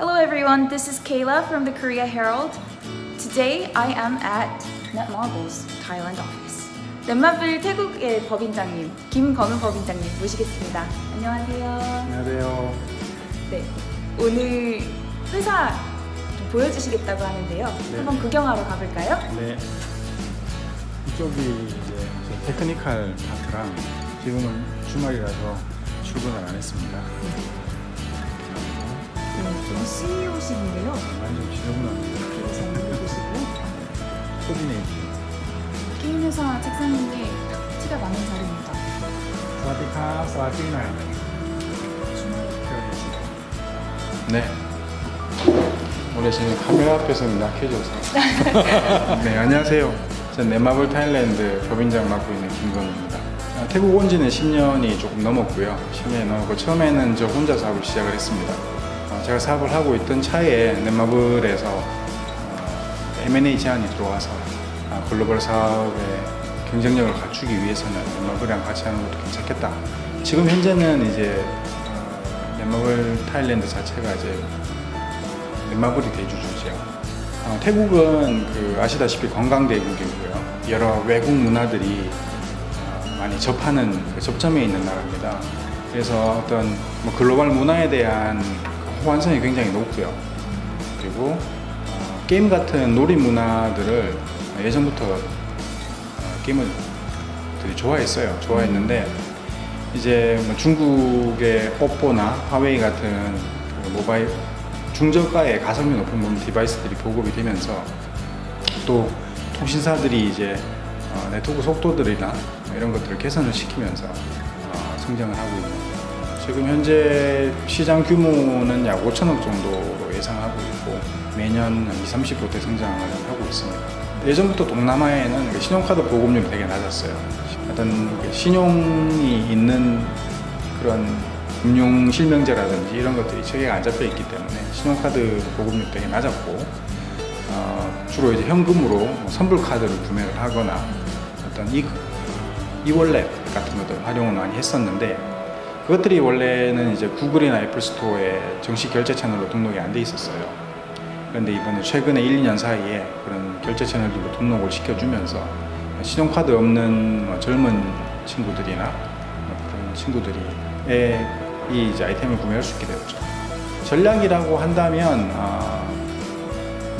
Hello everyone, this is Kayla from the Korea Herald. Today I am at Netmarble's Thailand office. 넷마블 태국의 법인장님, 김건우 법인장님 모시겠습니다. 안녕하세요. 안녕하세요. 네, 오늘 회사 좀 보여주시겠다고 하는데요. 네. 한번 구경하러 가볼까요? 네. 이쪽이 이제 저 테크니컬 파트랑 지금은 주말이라서 출근을 안 했습니다. 네, 좀 CEO실인데요. 많이 좀. 코디네이트. 게임 회사 책상 위에 티가 많은 자리입니다. 스와티나. 주말에 네. 원래 지금 카메라 앞에서 약해져서. 네, 안녕하세요. 저는 넷마블 타일랜드 법인장 맡고 있는 김건우입니다. 아, 태국 온 지는 10년이 조금 넘었고요. 10년이 넘었고 처음에는 저 혼자 사업을 시작을 했습니다. 어, 제가 사업을 하고 있던 차에 넷마블에서 어, M&A 제안이 들어와서 아, 글로벌 사업의 경쟁력을 갖추기 위해서는 넷마블이랑 같이 하는 것도 괜찮겠다. 지금 현재는 이제 어, 넷마블 타일랜드 자체가 이제 넷마블이 대주주죠. 어, 태국은 그 아시다시피 관광대국이고요. 여러 외국 문화들이 어, 많이 접하는 그 접점에 있는 나라입니다. 그래서 어떤 뭐 글로벌 문화에 대한 그 호환성이 굉장히 높고요. 그리고 어, 게임 같은 놀이 문화들을 예전부터 어, 게임을 되게 좋아했어요. 좋아했는데 이제 뭐 중국의 오뽀나 화웨이 같은 그 모바일 중저가의 가성비 높은 몸 디바이스들이 보급이 되면서 또 통신사들이 이제 어, 네트워크 속도들이나 이런 것들을 개선을 시키면서 어, 성장을 하고 있는 지금 현재 시장 규모는 약 5천억 정도로 예상하고 있고 매년 한 20, 30% 성장을 하고 있습니다. 예전부터 동남아에는 그 신용카드 보급률이 되게 낮았어요. 어떤 그 신용이 있는 그런 금융 실명제라든지 이런 것들이 체계가 안 잡혀 있기 때문에 신용카드 보급률이 되게 낮았고 어, 주로 이제 현금으로 뭐 선불 카드를 구매를 하거나 어떤 이 이월렛 같은 것들 활용을 많이 했었는데 그것들이 원래는 이제 구글이나 애플 스토어에 정식 결제 채널로 등록이 안 돼 있었어요. 그런데 이번에 최근에 1, 2년 사이에 그런 결제 채널들로 등록을 시켜주면서 신용카드 없는 뭐 젊은 친구들이나 뭐 그런 친구들이 에, 이 이제 아이템을 구매할 수 있게 되었죠. 전략이라고 한다면 어,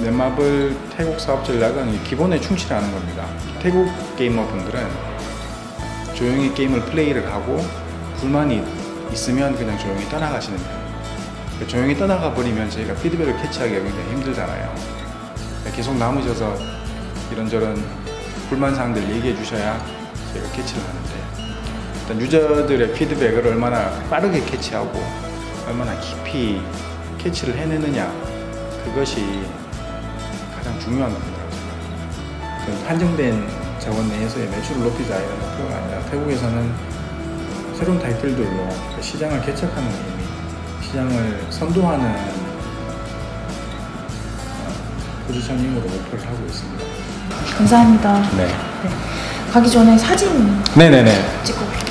넷마블 태국 사업 전략은 이 기본에 충실하는 겁니다. 태국 게이머분들은 조용히 게임을 플레이를 하고 불만이 있으면 그냥 조용히 떠나가시는 편이에요. 조용히 떠나가 버리면 저희가 피드백을 캐치하기가 굉장히 힘들잖아요. 계속 남으셔서 이런저런 불만 사항들 얘기해 주셔야 저희가 캐치를 하는데 일단 유저들의 피드백을 얼마나 빠르게 캐치하고 얼마나 깊이 캐치를 해내느냐 그것이 가장 중요한 겁니다. 그 한정된 자원 내에서의 매출을 높이자 이런 목표가 아니라 태국에서는 새로운 타이틀들로 그 시장을 개척하는 의미, 시장을 선도하는 어, 포지셔닝으로 목표를 하고 있습니다. 감사합니다. 네. 가기 전에 사진 네네네. 찍고.